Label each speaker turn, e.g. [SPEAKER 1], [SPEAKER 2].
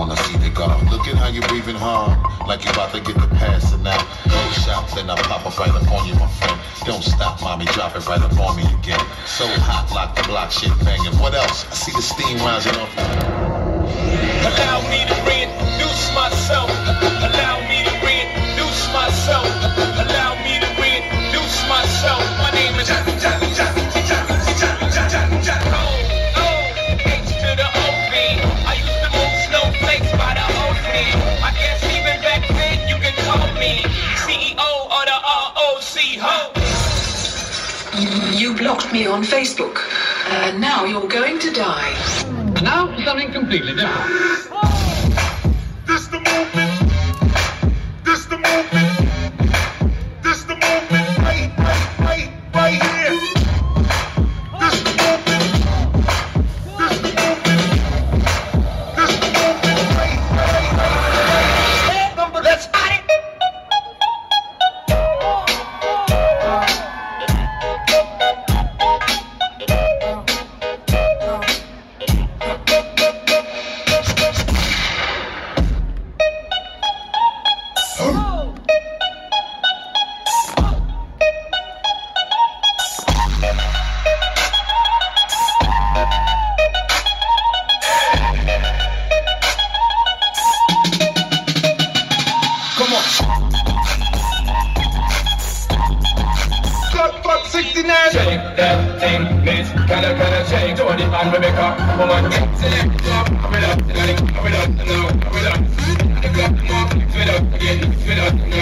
[SPEAKER 1] wanna see the gun. Look at how you breathing hard, like you about to get the passing out. No shots, then I pop up right up on you, my friend. Don't stop, mommy, drop it right up on me again. So hot, lock the block, shit banging. What else? I see the steam rising off.
[SPEAKER 2] Allow me to reintroduce blocked me on Facebook, and now you're going to die. Now for something completely different. Can I, can I change all the And
[SPEAKER 3] Rebecca. Woman, select up, I'm up, I'm up, I'm up, I'm
[SPEAKER 4] up, I'm up, up, up, up,